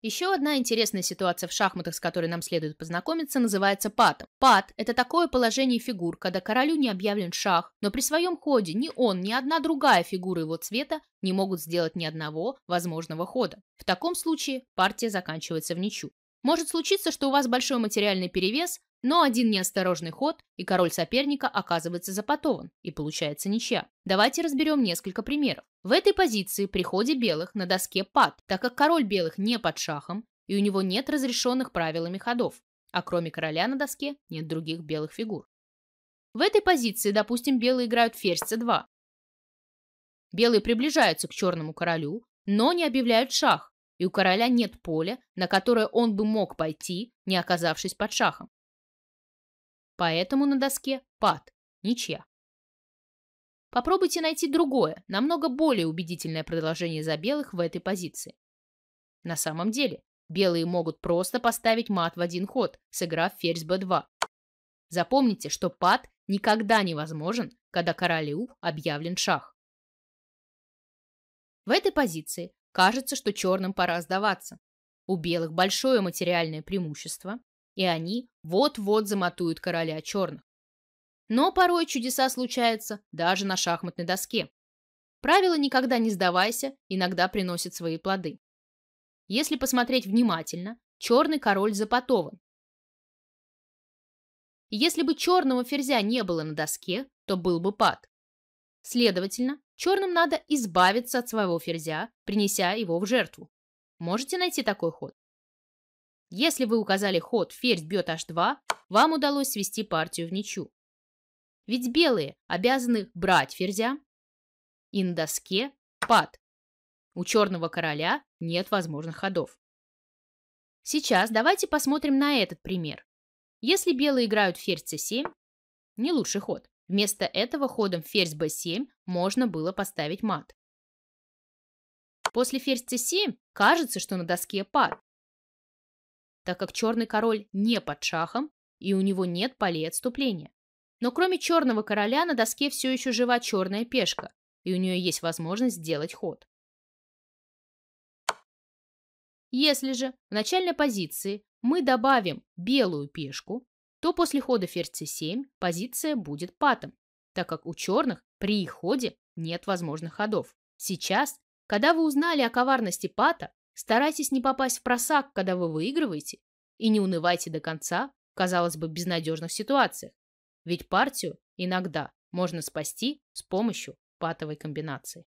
Еще одна интересная ситуация в шахматах, с которой нам следует познакомиться, называется патом. Пат – это такое положение фигур, когда королю не объявлен шах, но при своем ходе ни он, ни одна другая фигура его цвета не могут сделать ни одного возможного хода. В таком случае партия заканчивается в ничью. Может случиться, что у вас большой материальный перевес, но один неосторожный ход, и король соперника оказывается запотован, и получается ничья. Давайте разберем несколько примеров. В этой позиции при ходе белых на доске пад, так как король белых не под шахом, и у него нет разрешенных правилами ходов, а кроме короля на доске нет других белых фигур. В этой позиции, допустим, белые играют ферзь c2. Белые приближаются к черному королю, но не объявляют шах, и у короля нет поля, на которое он бы мог пойти, не оказавшись под шахом. Поэтому на доске пад, ничья. Попробуйте найти другое, намного более убедительное продолжение за белых в этой позиции. На самом деле, белые могут просто поставить мат в один ход, сыграв ферзь b2. Запомните, что пад никогда невозможен, когда королю объявлен шах. В этой позиции кажется, что черным пора сдаваться. У белых большое материальное преимущество, и они вот-вот замотуют короля черных. Но порой чудеса случаются даже на шахматной доске. Правило «никогда не сдавайся» иногда приносит свои плоды. Если посмотреть внимательно, черный король запотован. Если бы черного ферзя не было на доске, то был бы пад. Следовательно, черным надо избавиться от своего ферзя, принеся его в жертву. Можете найти такой ход? Если вы указали ход ферзь бьет h2, вам удалось свести партию в ничью. Ведь белые обязаны брать ферзя, и на доске пад. У черного короля нет возможных ходов. Сейчас давайте посмотрим на этот пример. Если белые играют ферзь c7, не лучший ход. Вместо этого ходом ферзь b7 можно было поставить мат. После ферзь c7 кажется, что на доске пад, так как черный король не под шахом и у него нет полей отступления. Но кроме черного короля на доске все еще жива черная пешка, и у нее есть возможность сделать ход. Если же в начальной позиции мы добавим белую пешку, то после хода ферзь c7 позиция будет патом, так как у черных при их ходе нет возможных ходов. Сейчас, когда вы узнали о коварности пата, Старайтесь не попасть в просак, когда вы выигрываете, и не унывайте до конца казалось бы, безнадежных ситуациях. Ведь партию иногда можно спасти с помощью патовой комбинации.